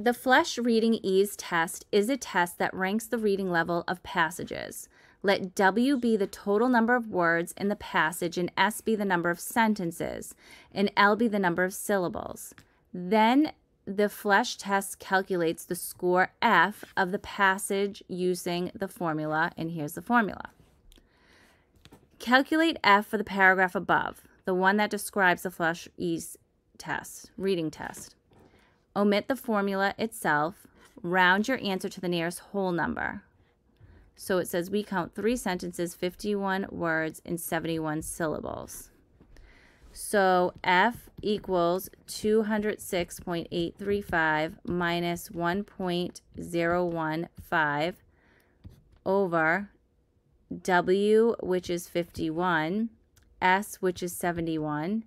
The Flesch Reading Ease test is a test that ranks the reading level of passages. Let W be the total number of words in the passage and S be the number of sentences and L be the number of syllables. Then the Flesch test calculates the score F of the passage using the formula, and here's the formula. Calculate F for the paragraph above, the one that describes the Flesch Ease test, reading test. Omit the formula itself. Round your answer to the nearest whole number. So it says we count three sentences, 51 words, and 71 syllables. So F equals 206.835 minus 1.015 over W, which is 51, S, which is 71,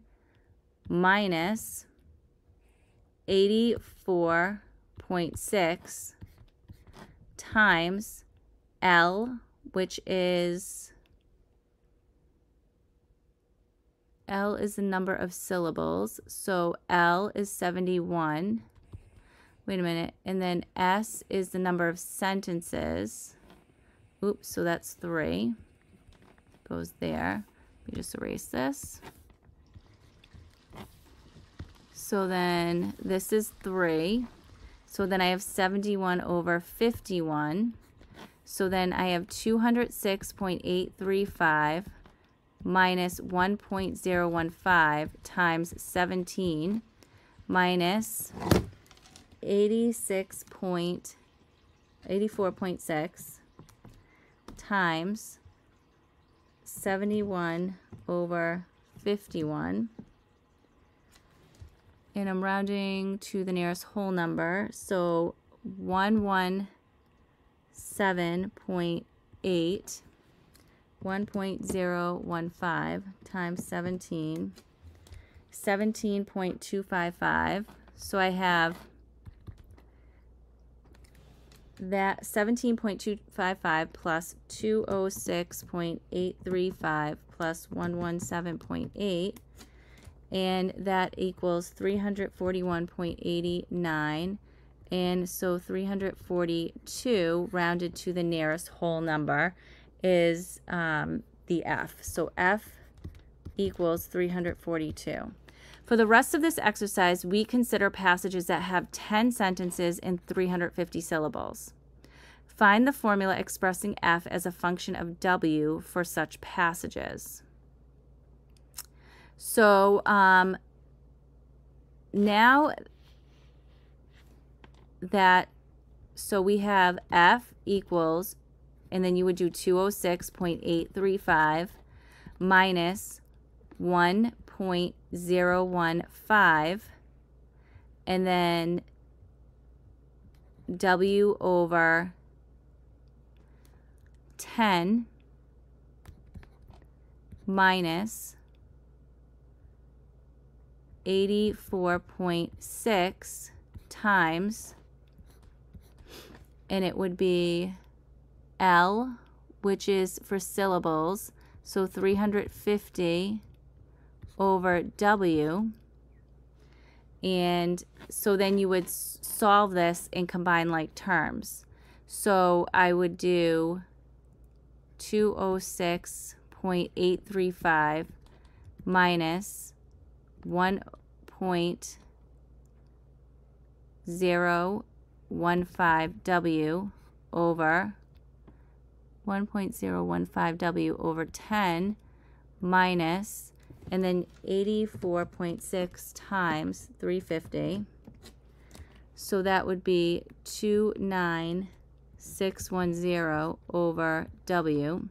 minus 84.6 times L, which is L is the number of syllables. So L is 71. Wait a minute. And then S is the number of sentences. Oops, so that's 3. Goes there. Let me just erase this. So then this is 3. So then I have 71 over 51. So then I have 206.835 minus 1.015 times 17 minus 86.84.6 times 71 over 51 and I'm rounding to the nearest whole number so 117.8 1.015 times 17, 17.255. So I have that 17.255 plus 206.835 plus 117.8 and that equals 341.89 and so 342 rounded to the nearest whole number is um, the F. So F equals 342. For the rest of this exercise, we consider passages that have 10 sentences and 350 syllables. Find the formula expressing F as a function of W for such passages. So um, now that, so we have F equals and then you would do 206.835 minus 1.015 and then W over 10 minus 84.6 times, and it would be L, which is for syllables, so 350 over W. And so then you would solve this and combine like terms. So I would do 206.835 minus 1.015W over 1.015W over 10 minus, and then 84.6 times 350. So that would be 29610 over W.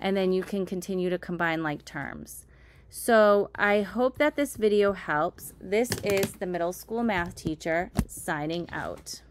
And then you can continue to combine like terms. So I hope that this video helps. This is the middle school math teacher signing out.